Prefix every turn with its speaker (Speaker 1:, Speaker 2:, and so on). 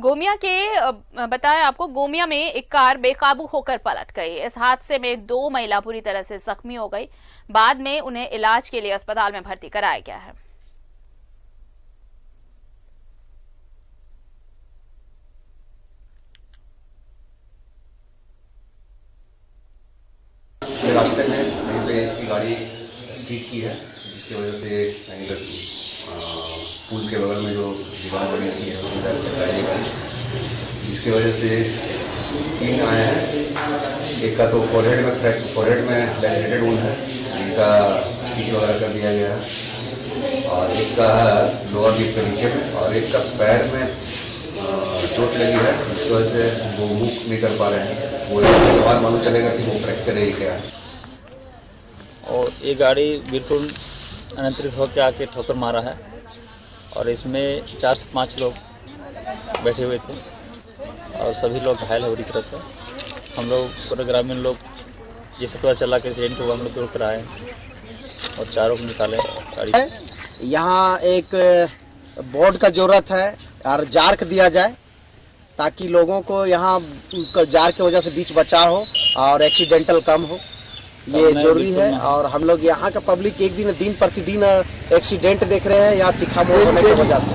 Speaker 1: गोमिया के बताया आपको, गोमिया में एक कार बेकाबू होकर पलट गई। इस हादसे में दो महिला पूरी तरह से जख्मी हो गई। बाद में उन्हें इलाज के लिए अस्पताल में भर्ती कराया गया है।
Speaker 2: रास्ते में कहीं पे इसकी गाड़ी स्पीड की है, जिसकी वजह से कहीं पुल के बगल में जो दीवार बनी है उसमें जिसकी वजह से तीन आए हैं। एक का तो फॉरहेड में फ्रैक्ट फॉरहेड में लेसरेटेड वुंड है। जिनका स्पीच वगैरह कर दिया गया है। और एक का है लोअर लीप के नीचे में, और एक का पैर में चोट लगी है, जिसकी वजह से वो मूव नहीं कर पा रहे हैं। वो बार मालूम चलेगा कि वो फ्रैक्चर है क्या
Speaker 3: और ये गाड़ी बिल्कुल अनियंत्रित होकर आके ठोकर मारा है। और इसमें चार से पाँच लोग बैठे हुए थे। और सभी लोग घायल है बुरी तरह से। हम लोग पूरे ग्रामीण लोग जैसे पता चला कि एक्सीडेंट हुआ हम लोग दूर कर आए और चारों को निकाले गाड़ी
Speaker 4: यहाँ एक बोर्ड का ज़रूरत है और जार्क दिया जाए ताकि लोगों को यहाँ जार की वजह से बीच बचाव हो और एक्सीडेंटल कम हो। ये ज़रूरी है और हम लोग यहाँ का पब्लिक एक दिन दिन प्रतिदिन एक्सीडेंट देख रहे हैं यहाँ तिखा मोड़ होने की वजह से।